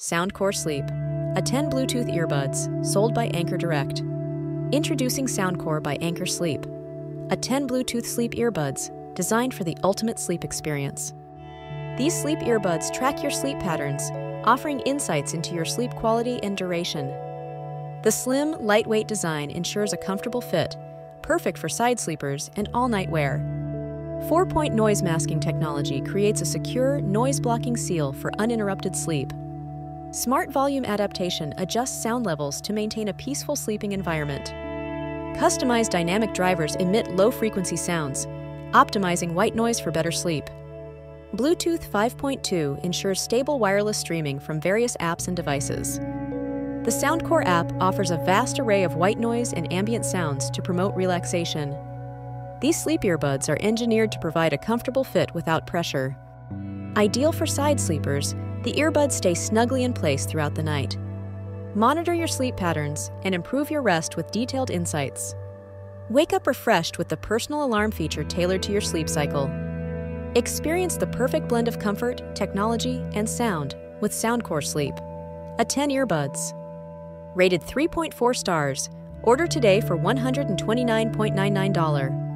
Soundcore Sleep, A10 Bluetooth earbuds sold by Anker Direct. Introducing Soundcore by Anker Sleep, A10 Bluetooth sleep earbuds designed for the ultimate sleep experience. These sleep earbuds track your sleep patterns, offering insights into your sleep quality and duration. The slim, lightweight design ensures a comfortable fit, perfect for side sleepers and all night wear. Four point noise masking technology creates a secure, noise blocking seal for uninterrupted sleep. Smart volume adaptation adjusts sound levels to maintain a peaceful sleeping environment. Customized dynamic drivers emit low frequency sounds, optimizing white noise for better sleep. Bluetooth 5.2 ensures stable wireless streaming from various apps and devices. The Soundcore app offers a vast array of white noise and ambient sounds to promote relaxation. These sleep earbuds are engineered to provide a comfortable fit without pressure. Ideal for side sleepers, the earbuds stay snugly in place throughout the night. Monitor your sleep patterns and improve your rest with detailed insights. Wake up refreshed with the personal alarm feature tailored to your sleep cycle. Experience the perfect blend of comfort, technology, and sound with Soundcore Sleep. A10 earbuds. Rated 3.4 stars. Order today for $129.99.